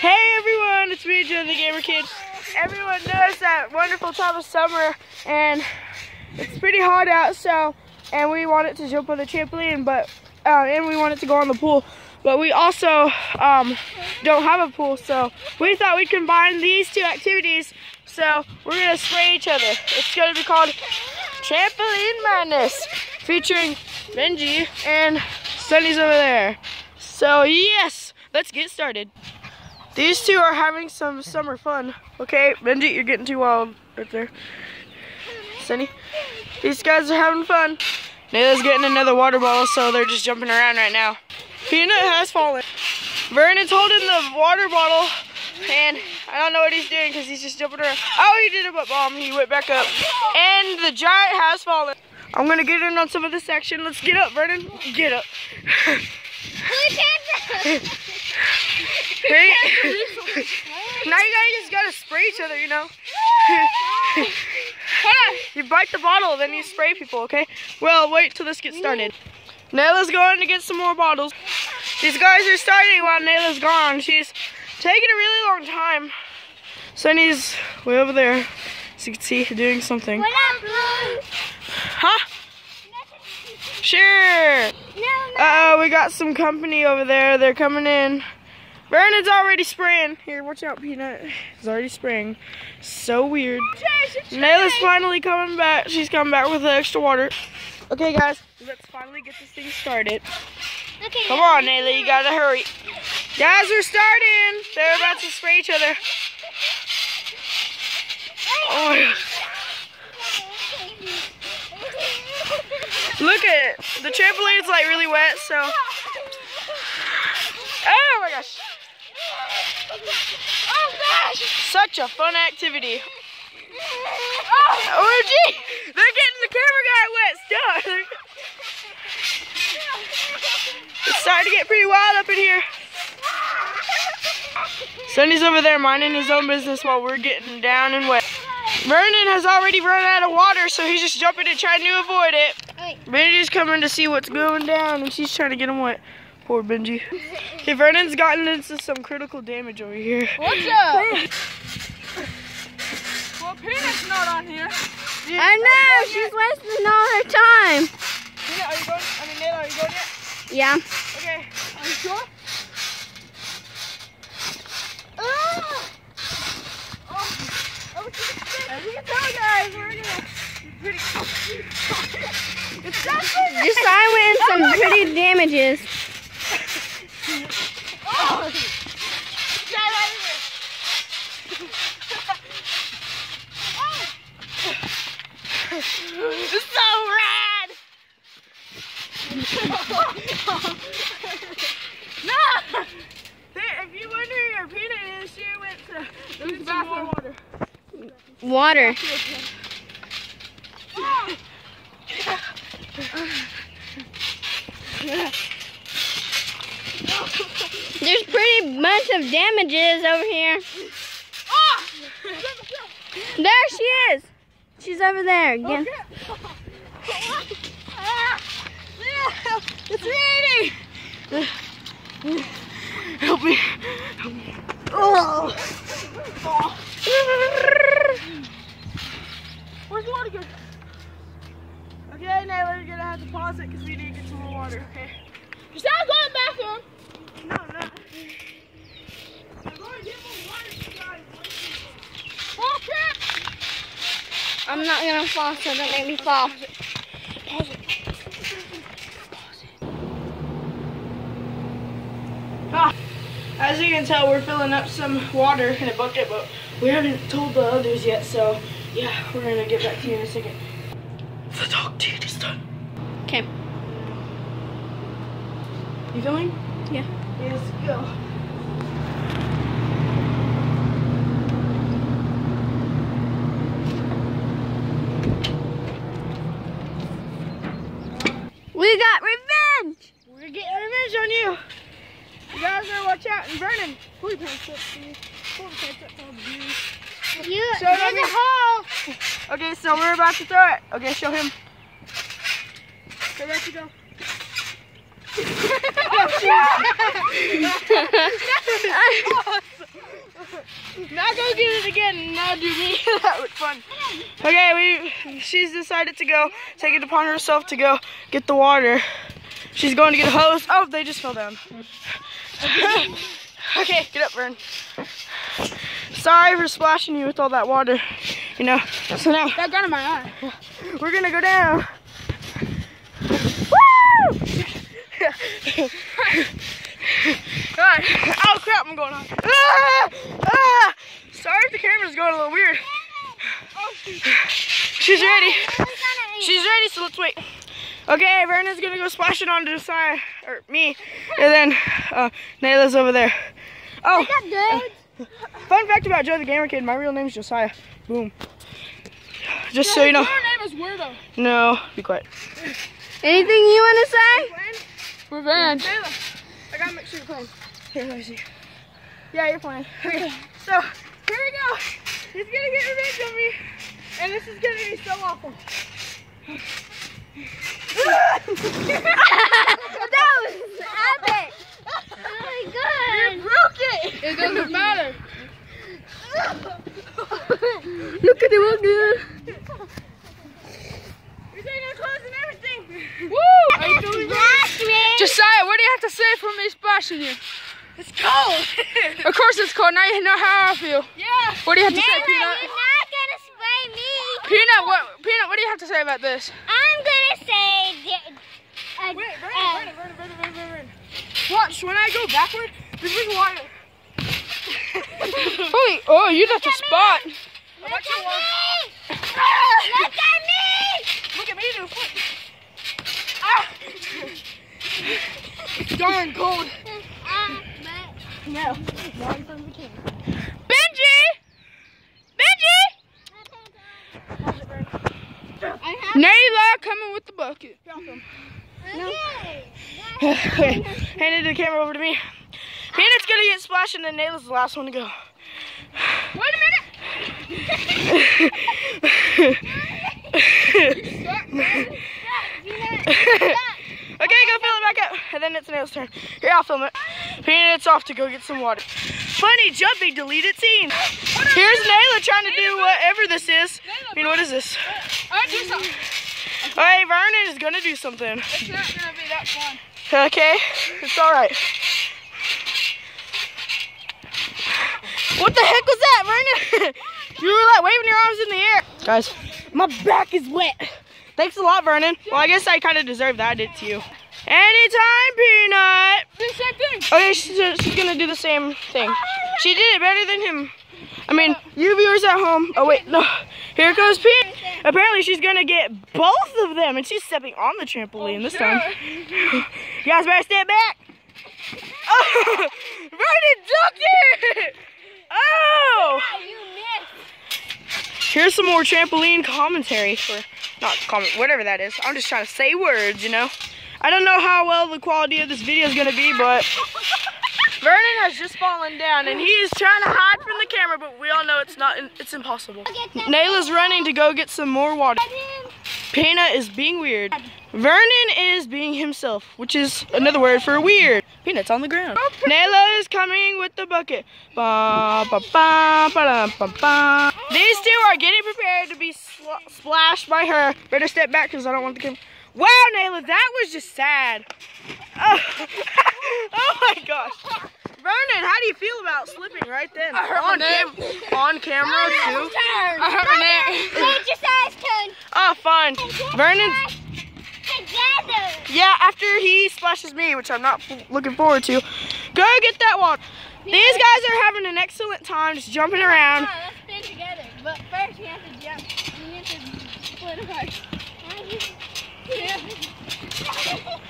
Hey everyone, it's me, Joe the Gamer Kid. Everyone knows that wonderful time of summer and it's pretty hot out, so and we wanted to jump on the trampoline, but uh, and we wanted to go on the pool, but we also um, don't have a pool, so we thought we'd combine these two activities. So we're gonna spray each other. It's gonna be called Trampoline Madness, featuring Benji and Sonny's over there. So yes, let's get started. These two are having some summer fun. Okay, Benji, you're getting too wild right there. Sonny, these guys are having fun. Nayla's getting another water bottle, so they're just jumping around right now. Peanut has fallen. Vernon's holding the water bottle, and I don't know what he's doing because he's just jumping around. Oh, he did a butt bomb. He went back up. And the giant has fallen. I'm going to get in on some of this action. Let's get up, Vernon. Get up. Hey. now you guys just gotta spray each other, you know. you bite the bottle, then you spray people, okay? Well, wait till this gets started. Nayla's going to get some more bottles. These guys are starting while Nayla's gone. She's taking a really long time. Sonny's way over there, as you can see, doing something. Huh? Sure. Uh oh, we got some company over there. They're coming in. Vernon's already spraying. Here, watch out, Peanut. He's already spraying. So weird. Nayla's finally coming back. She's coming back with the extra water. Okay, guys, let's finally get this thing started. Okay. Come on, Nayla, you gotta hurry. Guys, we're starting. They're about to spray each other. Oh my gosh. Look at it. The trampoline's like really wet, so. Oh my gosh. Oh gosh! Such a fun activity. Oh, gee! They're getting the camera guy wet still. It's starting to get pretty wild up in here. Sonny's over there minding his own business while we're getting down and wet. Vernon has already run out of water, so he's just jumping and trying to avoid it. Benji's coming to see what's going down, and she's trying to get him wet. Poor Benji. Okay, Vernon's gotten into some critical damage over here. What's up? Well, Peanut's not on here. I know, she's wasting all her time. Peanut, are you going? I mean, Nayla, are you going yet? Yeah. Okay. Are you sure? Ah! Oh, As you can tell, guys, we're gonna be pretty. it's not Just I went some pretty damages. Oh! Get out of here! it's so rad! no! If you wonder where your peanut is, she went to the bathroom. water. Water. There's pretty much of damages over here. There she is. She's over there again. It's raining! Help me. Help me. Oh. Where's the water go? Okay, Nayla, you're gonna have to pause it because we need to get some more water, okay? Just not going bathroom. No, I'm not. I'm going to get more water, guys. Oh, crap! I'm not gonna fall, so don't make me fall. Pause it. Ah, as you can tell, we're filling up some water in a bucket, but we haven't told the others yet, so yeah, we're gonna get back to you in a second. The dog deed is done. Okay. You filming? Yeah. Let's go. We got revenge! We're getting revenge on you. You guys better watch out and Vernon. Your pants up. Pull your pants up, oh, you. You, Show them there's a hole! Okay, so we're about to throw it. Okay, show him. Go back to go now go get it again now do me. that was fun. Okay, we she's decided to go take it upon herself to go get the water. She's going to get a hose. Oh, they just fell down. okay, get up, Vern. Sorry for splashing you with all that water. You know. So now that got in my eye. We're gonna go down. Woo! God. Oh crap, I'm going on. Ah! Ah! Sorry if the camera's going a little weird. She's ready. She's ready, so let's wait. Okay, Vernon's gonna go splash it onto Josiah, or me, and then uh, Nayla's over there. Oh, fun fact about Joe the Gamer Kid, my real name's Josiah. Boom. Just so you know. Your name is Weirdo. No, be quiet. Anything you want to say? Revenge. I gotta make sure you're playing. Here, let me see. Yeah, you're playing. Okay, so here we go. He's gonna get revenge on me, and this is gonna be so awful. that was epic. Oh my god. You broke it. It doesn't matter. Look at the one We're taking our clothes and everything. Woo! Are you feeling Josiah, what do you have to say for me splashing you? It's cold. Of course it's cold. Now you know how I feel. yeah. What do you have to say, Peanut? you're not gonna spray me. Peanut, what? Peanut, what do you have to say about this? I'm gonna say. Uh, Wait. Watch, when I go backward, this is water. Holy, oh, you got the spot. Look at your water. me! Look at me! Look at me, do foot. Ah! It's darn cold. No. In front of the camera. Benji! Benji! Nayla coming with the bucket. Okay. Okay, handed the camera over to me. Peanut's gonna get splashed and then Nayla's the last one to go. Wait a minute! okay, go fill it back up. And then it's Nayla's turn. Here, I'll film it. Peanut's off to go get some water. Funny jumpy, deleted scene. Here's Nayla trying to do whatever this is. I mean, what is this? I do something. Alright, Vernon is gonna do something. It's not gonna be that fun. Okay, it's alright. What the heck was that, Vernon? you were like waving your arms in the air. Guys, my back is wet. Thanks a lot, Vernon. Well, I guess I kind of deserve that. I did to you. Anytime, Peanut. Do the same thing. Okay, she's, she's gonna do the same thing. She did it better than him. I mean, you viewers at home. Oh wait, no. Here comes Peanut. Apparently, she's gonna get both of them, and she's stepping on the trampoline oh, this time. You guys better step back. Oh, Vernon ducked it. Oh. You missed. Here's some more trampoline commentary for not comment whatever that is. I'm just trying to say words, you know. I don't know how well the quality of this video is gonna be, but Vernon has just fallen down and he is trying to hide from the camera, but we all know it's not it's impossible. Nayla's running to go get some more water. Peanut is being weird. Vernon is being himself, which is another word for weird. Peanut's on the ground. Nayla is coming with the bucket. Ba, ba, ba. These two are getting prepared to be splashed by her. Better step back because I don't want the camera. Wow, Nayla, that was just sad. Oh, oh my gosh. Vernon, how do you feel about slipping right then? I hurt my on, neck. on camera oh, too. I hurt my neck. Wait, just ask turn. Oh, fine. Vernon, Together. yeah, after he splashes me, which I'm not looking forward to, go get that water. These guys are having an excellent time just jumping around. No, let's stand together. But first, we have to jump. We have to split apart.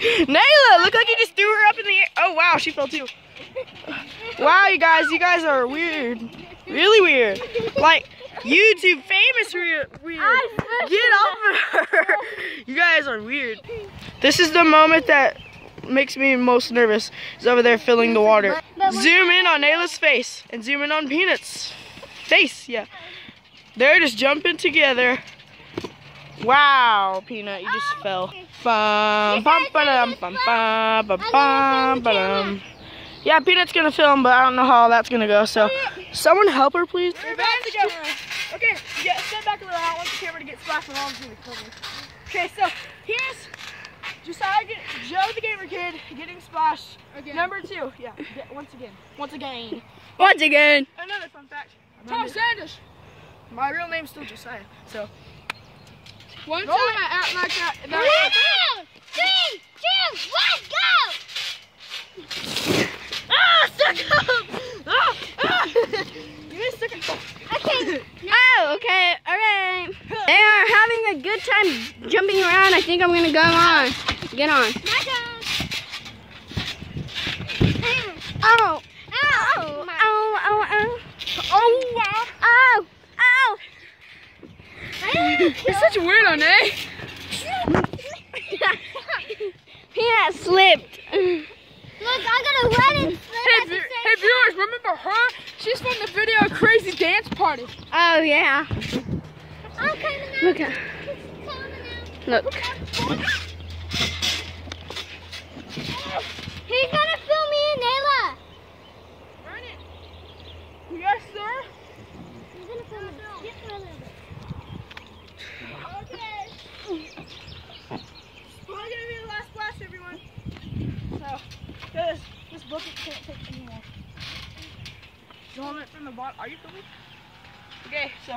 Nayla, look like you just threw her up in the air. Oh, wow, she fell too. Wow, you guys, you guys are weird. Really weird. Like, YouTube famous weird. weird. Get off of her. You guys are weird. This is the moment that makes me most nervous. Is over there filling the water. Zoom in on Nayla's face and zoom in on Peanut's face. Yeah. They're just jumping together. Wow, Peanut, you just fell. Bum, bum, ba-dum, bum, bum, ba, bum, ba-dum. Yeah, Peanut's gonna film, but I don't know how that's gonna go. So oh, Someone help her, please. We're about to go. Okay, yeah, step back a little. I don't want the camera to get splashed when I'm going to Okay, so here's Josiah, get, Joe the Gamer Kid getting splashed. Okay. Number two, yeah, get- once again. Once again. Once again. Another fun fact. Tom Sanders. My real name's still Josiah, so. One Roll time it. I act like that. and One, I- three, two, one, go! Ah, stuck up! Ah, ah. You're stuck it. Okay. Oh, okay. All right. They are having a good time jumping around. I think I'm gonna go on. Get on. Oh. Ow. Oh. Oh. Oh. Oh. Oh, wow. Oh. Oh. You're such a weirdo, eh? Peanut slipped. Look, I'm gonna let it Hey, hey, viewers, remember her? She's from the video Crazy Dance Party. Oh yeah. I'm. Look at. Look. He's gonna film me and Ayla. Yes, sir. He's gonna film me. Just for a little bit. Okay. Probably gonna be the last splash, everyone. So, this this bucket can't take any more. Drawing it from the bottom. Are you filming? Okay, so.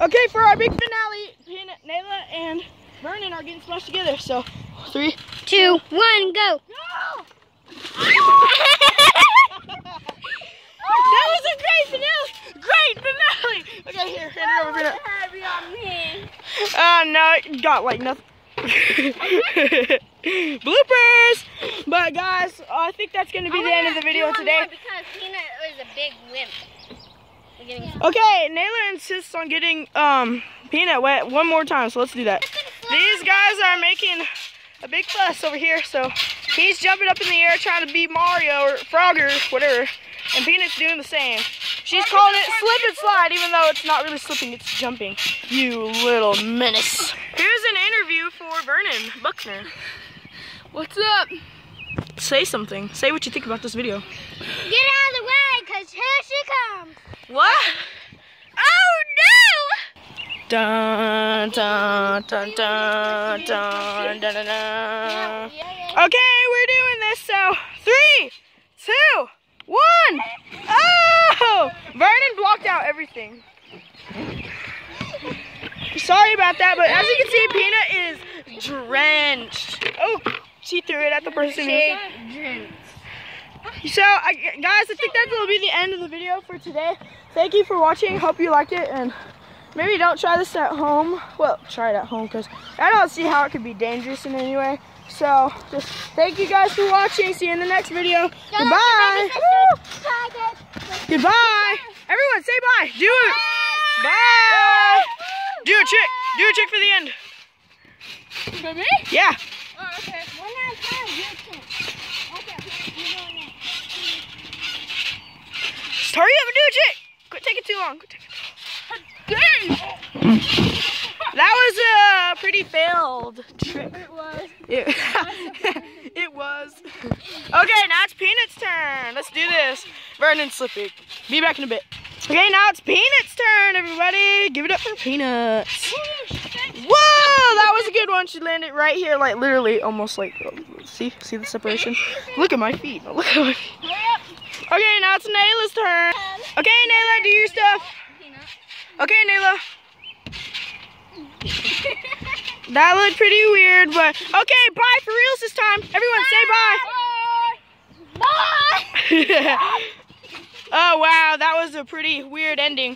Okay, for our big finale, Peanut, Nayla, and Vernon are getting splashed together. So, three. One, go. No! that was a great finale! Great finale! Okay, here, hand it over, Peanut. Heavy on me. Uh, no, it got like nothing. Bloopers! But guys, I think that's gonna be the end of the video today. Because Peanut was a big wimp. Okay, Naylor insists on getting um peanut wet one more time, so let's do that. These guys are making a big fuss over here, so he's jumping up in the air trying to beat Mario or Frogger, whatever, and Peanut's doing the same. She's calling it slip and slide, even though it's not really slipping, it's jumping. You little menace. Here's an interview for Vernon Buckner. What's up? Say something. Say what you think about this video. Get out of the way, cause here she comes. What? Oh no! Dun dun dun dun dun dun dun dun. Okay, we're doing this. So three, two, one. Oh! Vernon blocked out everything. Sorry about that, but as you can see, Peanut is drenched. Oh, she threw it at the person. who- So, I, guys, I think that will be the end of the video for today. Thank you for watching. Hope you liked it, and maybe don't try this at home. Well, try it at home because I don't see how it could be dangerous in any way. So, just thank you guys for watching. See you in the next video. Goodbye. Goodbye. Everyone, say bye. Do it. Bye. Do a trick. Do a trick for the end. For me? Yeah. Oh, okay. One at a time. You can. Okay, you're going next. Just hurry up and do a trick. Quit taking too long. Quit taking That was a pretty failed trick. It was. It, it was. Okay, now it's Peanut's turn. Let's do this. Vernon's slipping. Be back in a bit. Okay, now it's Peanut's turn, everybody. Give it up for Peanuts. Whoa, that was a good one. She landed right here, like literally almost like, see, see the separation? Look at my feet. Look at my feet. Okay, now it's Nayla's turn. Okay, Nayla, do your stuff. Okay, Nayla. That looked pretty weird, but okay, bye for reals this time. Everyone say bye. Bye. oh wow, that was a pretty weird ending.